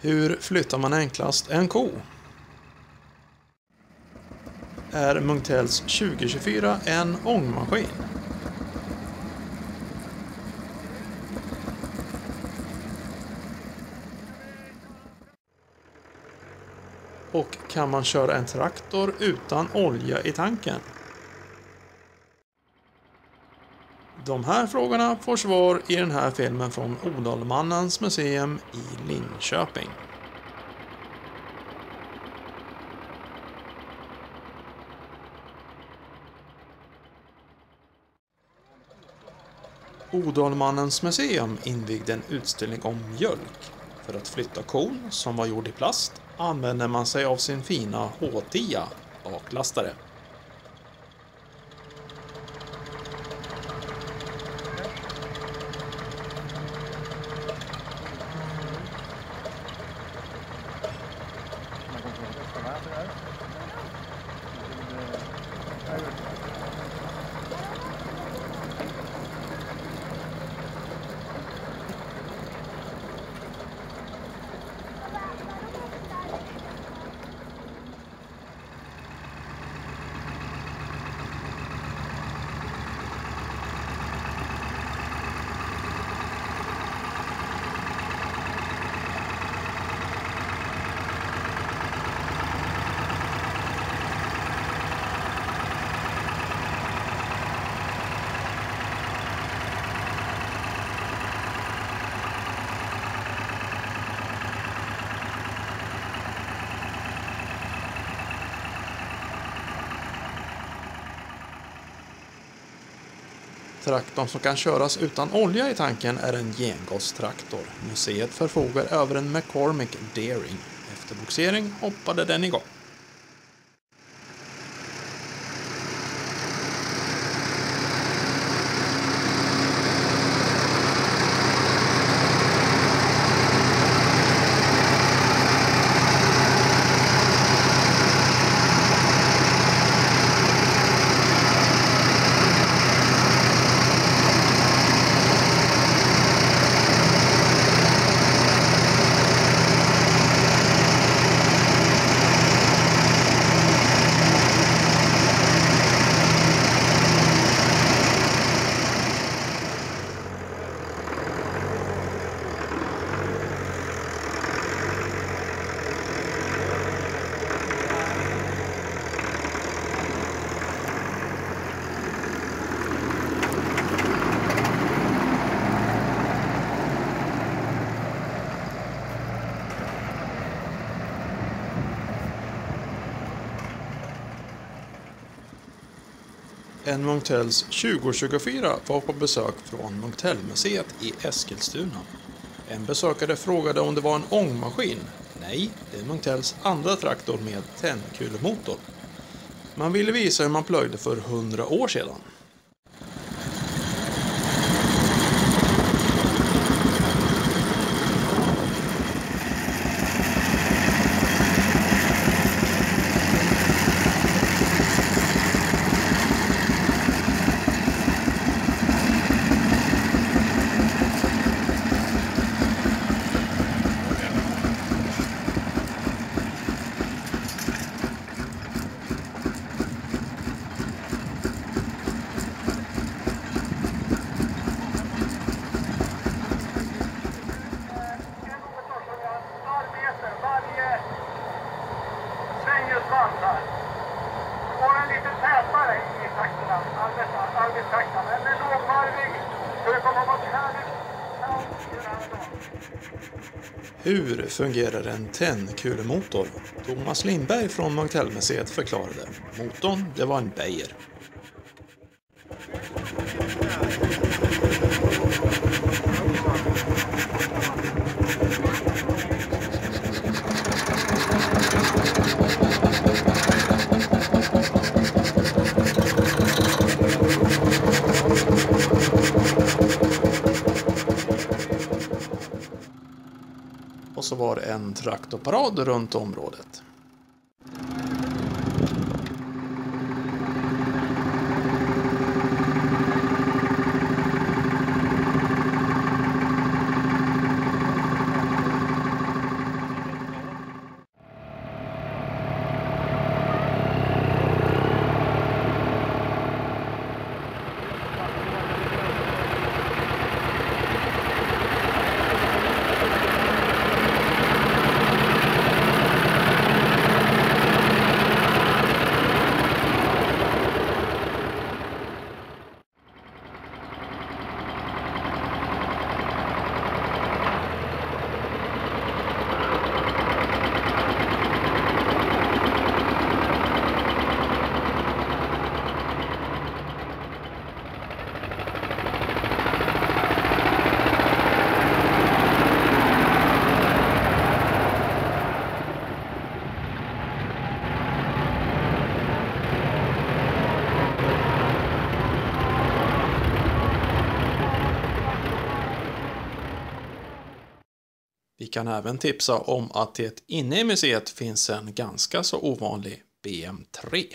Hur flyttar man enklast en ko? Är Munktells 2024 en ångmaskin? Och kan man köra en traktor utan olja i tanken? De här frågorna får svar i den här filmen från Odalmannens museum i Linköping. Odalmannens museum invigde en utställning om mjölk. För att flytta kon, som var gjord i plast, använde man sig av sin fina H10 baklastare. right? Traktorn som kan köras utan olja i tanken är en gengastraktor. Museet förfogar över en McCormick Daring. Efter boxering hoppade den igång. En Munktells 2024 var på besök från Munktellmuseet i Eskilstuna. En besökare frågade om det var en ångmaskin. Nej, det är Munktells andra traktor med tändkulemotor. Man ville visa hur man plöjde för 100 år sedan. arbete varje svängelsvans här. Får den lite tätare i takterna, arbets- arbetstakterna. Men med lågvarvig så det kommer att vara ett härligt sound i den här dagen. Hur fungerar en tändkulemotor? Thomas Lindberg från Munktellmuseet förklarade. Motorn, det var en Beijer. Så var det en traktorparad runt området. Kan även tipsa om att det inne i museet finns en ganska så ovanlig BM3.